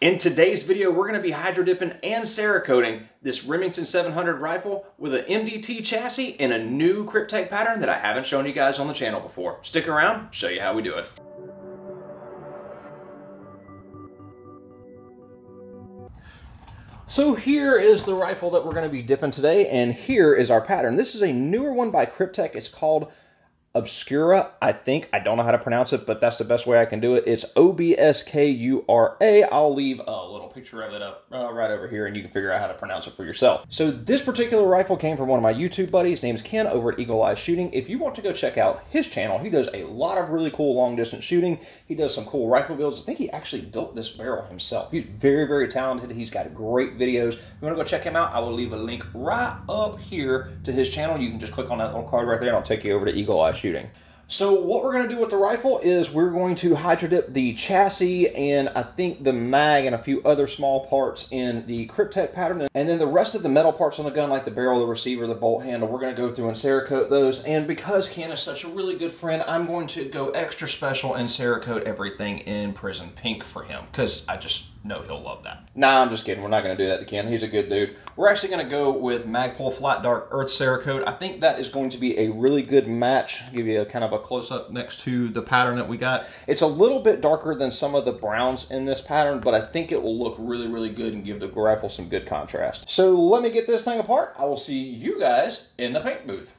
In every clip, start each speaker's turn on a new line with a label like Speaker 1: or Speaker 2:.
Speaker 1: In today's video, we're going to be hydro dipping and Cerakoting this Remington 700 rifle with an MDT chassis and a new Kryptek pattern that I haven't shown you guys on the channel before. Stick around, show you how we do it. So here is the rifle that we're going to be dipping today, and here is our pattern. This is a newer one by Kryptek. It's called Obskura, I think. I don't know how to pronounce it, but that's the best way I can do it. It's O-B-S-K-U-R-A. I'll leave a little picture of it up uh, right over here, and you can figure out how to pronounce it for yourself. So this particular rifle came from one of my YouTube buddies. His name's Ken over at Eagle Eye Shooting. If you want to go check out his channel, he does a lot of really cool long-distance shooting. He does some cool rifle builds. I think he actually built this barrel himself. He's very, very talented. He's got great videos. If you want to go check him out, I will leave a link right up here to his channel. You can just click on that little card right there, and I'll take you over to Eagle Eye Shooting. So what we're going to do with the rifle is we're going to hydro dip the chassis and I think the mag and a few other small parts in the Kryptek pattern. And then the rest of the metal parts on the gun like the barrel, the receiver, the bolt handle, we're going to go through and Cerakote those. And because Ken is such a really good friend, I'm going to go extra special and Cerakote everything in Prison Pink for him because I just know he'll love that. Nah, I'm just kidding. We're not going to do that to Ken. He's a good dude. We're actually going to go with Magpul Flat Dark Earth Cerakote. I think that is going to be a really good match. Give you a kind of a close-up next to the pattern that we got. It's a little bit darker than some of the browns in this pattern, but I think it will look really, really good and give the rifle some good contrast. So let me get this thing apart. I will see you guys in the paint booth.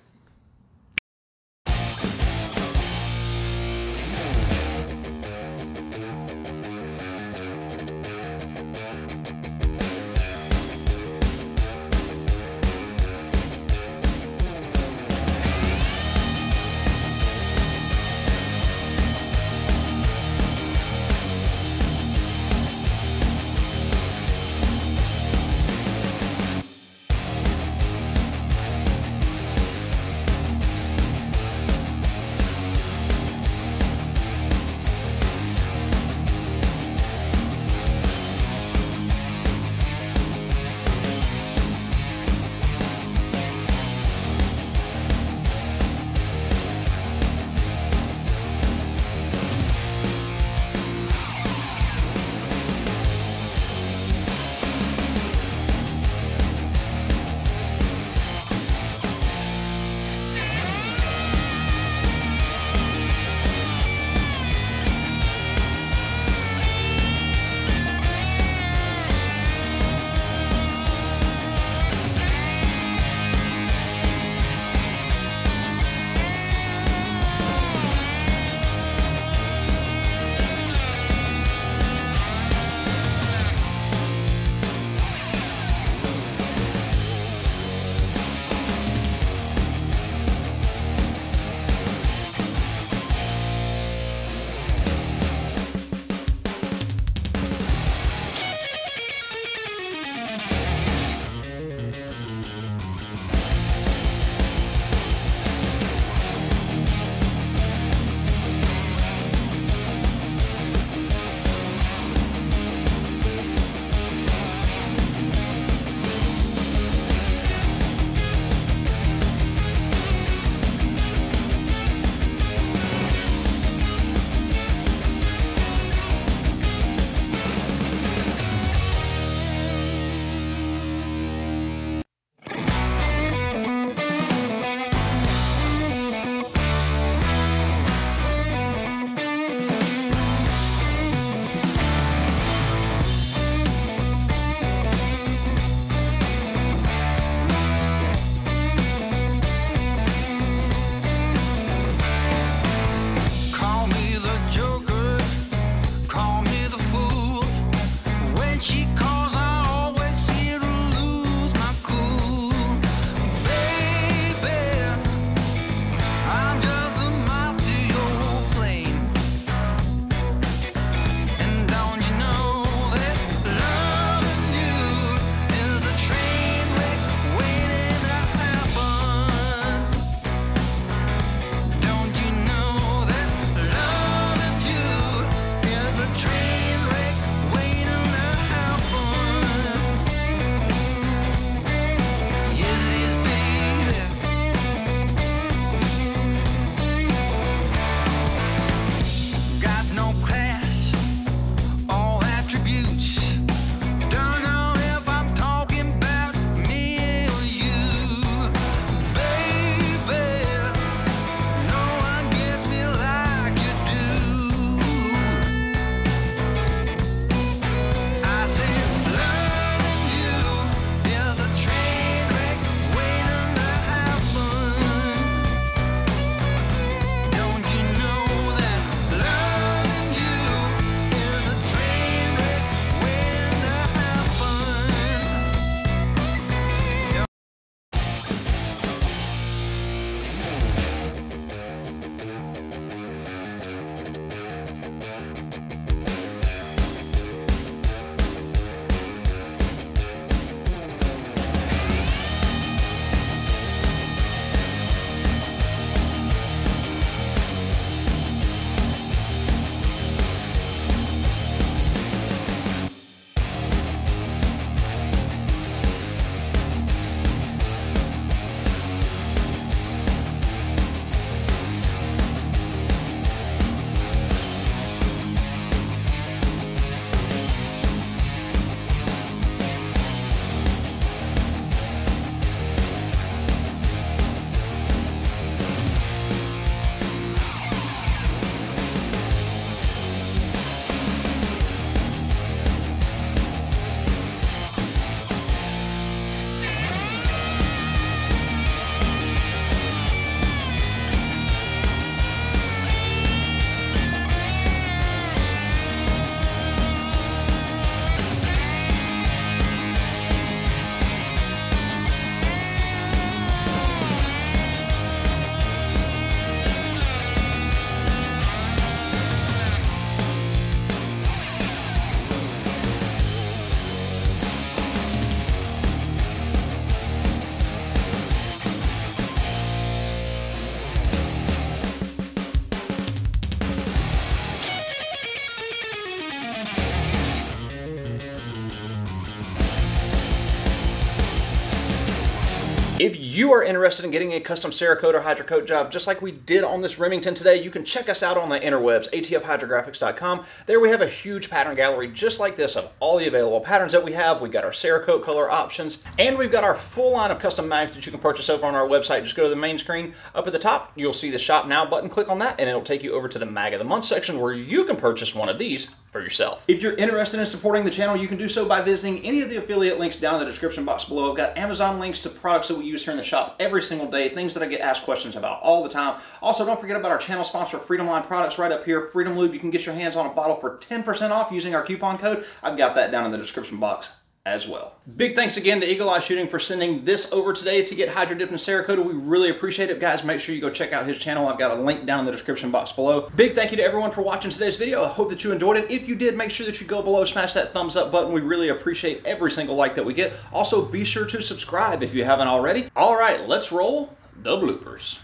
Speaker 1: You are interested in getting a custom Cerakote or Hydrocoat job, just like we did on this Remington today, you can check us out on the interwebs, atfhydrographics.com. There we have a huge pattern gallery just like this of all the available patterns that we have. We've got our Cerakote color options, and we've got our full line of custom mags that you can purchase over on our website. Just go to the main screen. Up at the top, you'll see the Shop Now button. Click on that, and it'll take you over to the Mag of the Month section where you can purchase one of these for yourself. If you're interested in supporting the channel, you can do so by visiting any of the affiliate links down in the description box below. I've got Amazon links to products that we use here in the shop every single day, things that I get asked questions about all the time. Also, don't forget about our channel sponsor, Freedom Line Products, right up here. Freedom Lube, you can get your hands on a bottle for 10% off using our coupon code. I've got that down in the description box as well. Big thanks again to Eagle Eye Shooting for sending this over today to get Hydro Dipped in Cerakote. We really appreciate it, guys. Make sure you go check out his channel. I've got a link down in the description box below. Big thank you to everyone for watching today's video. I hope that you enjoyed it. If you did, make sure that you go below, smash that thumbs up button. We really appreciate every single like that we get. Also, be sure to subscribe if you haven't already. All right, let's roll the bloopers.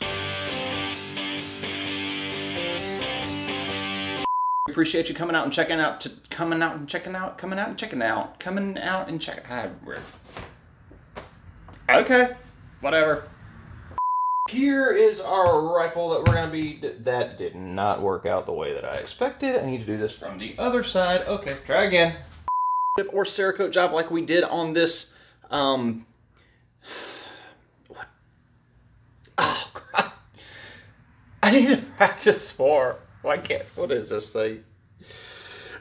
Speaker 1: Appreciate you coming out and checking out, to, coming out and checking out, coming out and checking out, coming out and check. Ah, okay, whatever. Here is our rifle that we're gonna be. That did not work out the way that I expected. I need to do this from the other side. Okay, try again. Or Cerakote job like we did on this. Um, what? Oh God! I need to practice more. Why can't, what is this thing?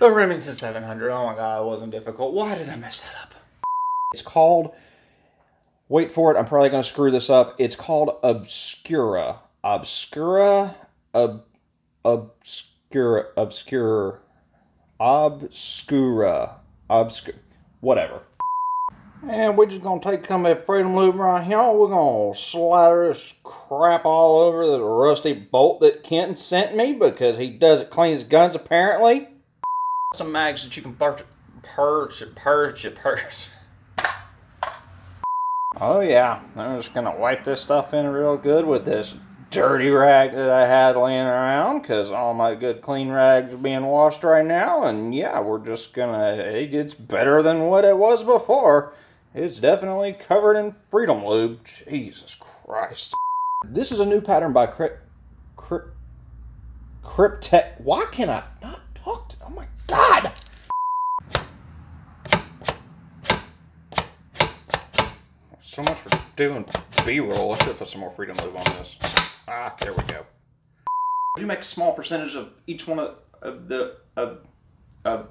Speaker 1: A Remington 700. Oh my god, it wasn't difficult. Why did I mess that up? It's called, wait for it, I'm probably going to screw this up. It's called Obskura. Obskura, ob, obscura, obscura, obscura, obscura, whatever. And we're just gonna take some of that Freedom Lube right here. We're gonna slather this crap all over the rusty bolt that Kenton sent me because he doesn't clean his guns apparently. Some mags that you can purge, purge, purge, purge. Oh yeah, I'm just gonna wipe this stuff in real good with this dirty rag that I had laying around because all my good clean rags are being washed right now. And yeah, we're just gonna, it's better than what it was before. It's definitely covered in Freedom Lube. Jesus Christ. This is a new pattern by Crypt... Crypt... Kryptek... Why can I not talk to... Oh my God! So much for doing B-roll. Should put some more Freedom Lube on this. Ah, there we go. You make a small percentage of each one of, of the... Of, of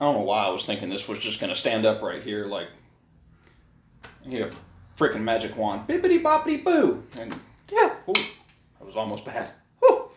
Speaker 1: I don't know why I was thinking this was just going to stand up right here like I need a freaking magic wand. Bippity boppity boo. And yeah, ooh, that was almost bad. Whew.